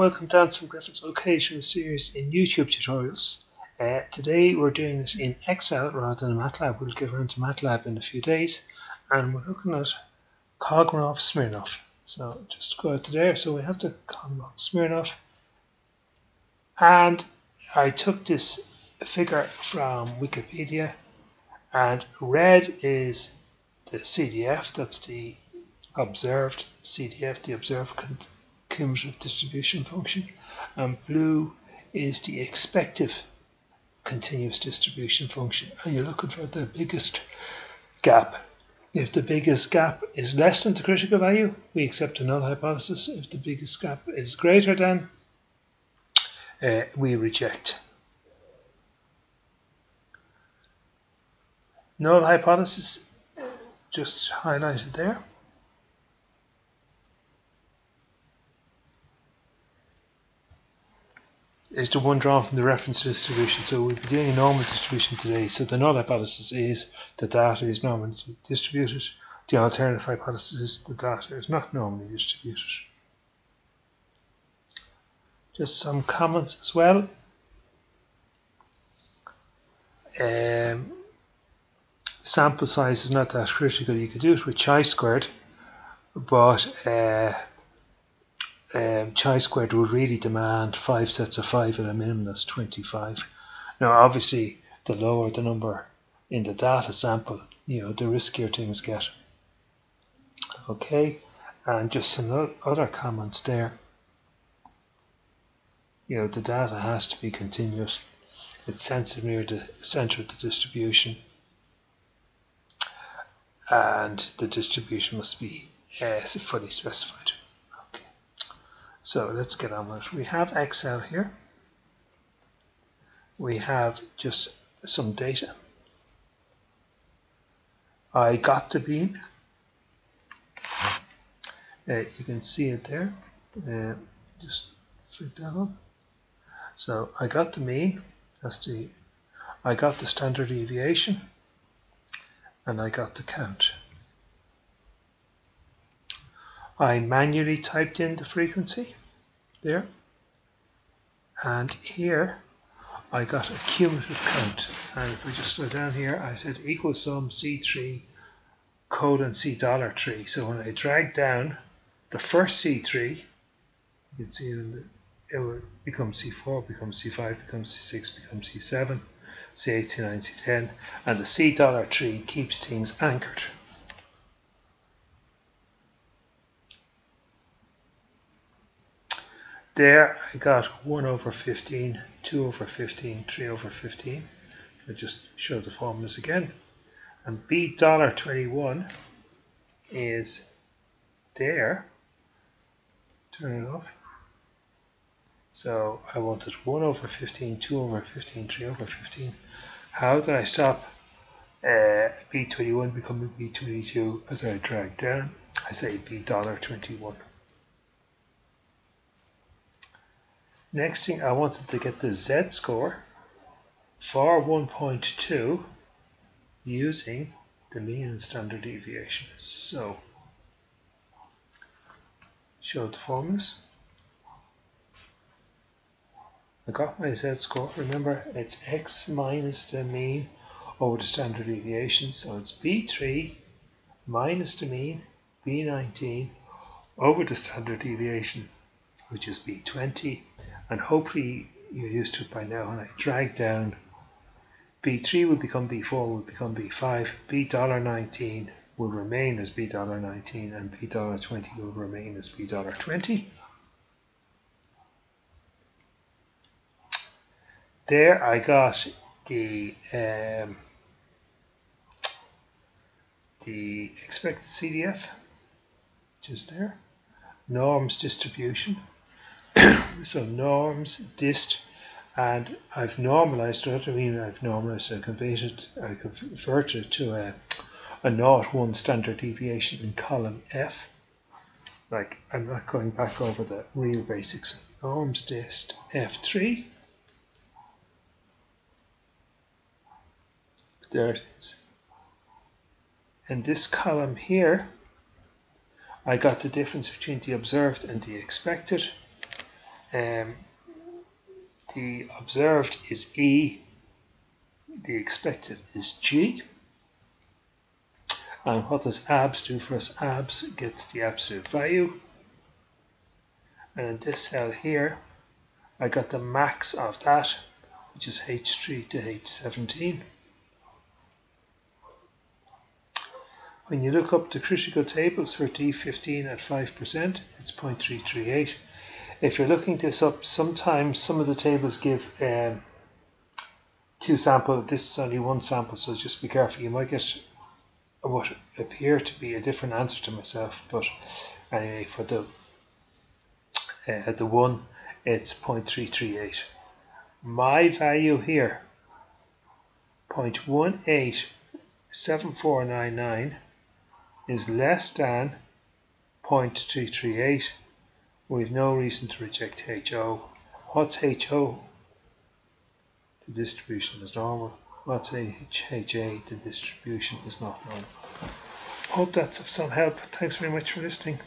welcome to Anselm Griffin's Occasional Series in YouTube tutorials. Uh, today we're doing this in Excel rather than MATLAB. We'll get around to MATLAB in a few days and we're looking at Kolmogorov Smirnov. So just go out to there. So we have the Kolmogorov Smirnov and I took this figure from Wikipedia and red is the CDF, that's the observed CDF, the observed cumulative distribution function, and blue is the expected continuous distribution function, and you're looking for the biggest gap. If the biggest gap is less than the critical value, we accept a null hypothesis. If the biggest gap is greater than, uh, we reject. Null hypothesis just highlighted there. Is the one drawn from the reference distribution. So we'll be doing a normal distribution today. So the null hypothesis is the data is normally distributed. The alternative hypothesis is the data is not normally distributed. Just some comments as well. Um, sample size is not that critical. You could do it with chi-squared, but uh, um, chi-squared would really demand five sets of five at a minimum, that's 25. Now, obviously, the lower the number in the data sample, you know, the riskier things get. Okay, and just some other comments there. You know, the data has to be continuous. It's sensitive near the center of the distribution. And the distribution must be uh, fully specified. So let's get on with it. We have Excel here. We have just some data. I got the bean. Uh, you can see it there. Uh, just flick that on. So I got the mean. That's the. I got the standard deviation, and I got the count. I manually typed in the frequency there. And here I got a cumulative count. And if we just go down here, I said equal sum C3 colon C dollar 3. So when I drag down the first C3, you can see the, it will become C4, become C5, become C6, become C7, C8, C9, C10, and the C dollar 3 keeps things anchored. There I got 1 over 15, 2 over 15, 3 over 15. I'll just show the formulas again. And B dollar 21 is there. Turn it off. So I wanted 1 over 15, 2 over 15, 3 over 15. How did I stop uh, B21 becoming B22 as I drag down? I say B dollar 21. Next thing I wanted to get the Z score for 1.2 using the mean and standard deviation. So show the formulas. I got my Z score. Remember, it's x minus the mean over the standard deviation. So it's B3 minus the mean, B19 over the standard deviation, which is B20 and hopefully you're used to it by now. And I drag down B3 will become B4 will become B5, B dollar 19 will remain as B dollar 19 and B dollar 20 will remain as B dollar 20. There I got the um, the expected CDF, which is there, norms distribution, so norms, dist, and I've normalized it. I mean, I've normalized, I converted, I converted to a, a not one standard deviation in column F. Like, I'm not going back over the real basics. Norms, dist, F3. There it is. In this column here, I got the difference between the observed and the expected um, the observed is E, the expected is G. And what does ABS do for us? ABS gets the absolute value. And in this cell here, I got the max of that, which is H3 to H17. When you look up the critical tables for D15 at 5%, it's 0.338. If you're looking this up, sometimes some of the tables give um, two sample. This is only one sample, so just be careful. You might get what appear to be a different answer to myself, but anyway, for the uh, the one, it's 0.338. My value here, 0.187499 is less than 0.338, we have no reason to reject HO. What's HO? The distribution is normal. What's HA? The distribution is not normal. Hope that's of some help. Thanks very much for listening.